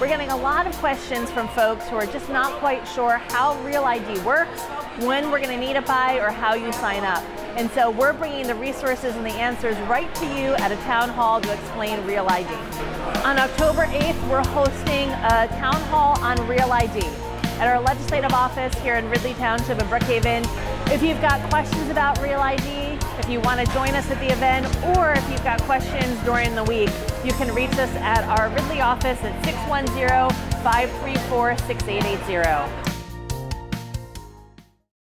We're getting a lot of questions from folks who are just not quite sure how Real ID works, when we're going to need it by, or how you sign up. And so we're bringing the resources and the answers right to you at a town hall to explain Real ID. On October 8th, we're hosting a town hall on Real ID at our legislative office here in Ridley Township in Brookhaven. If you've got questions about Real ID, if you want to join us at the event, or if you've got questions during the week, you can reach us at our Ridley office at 610 534 6880.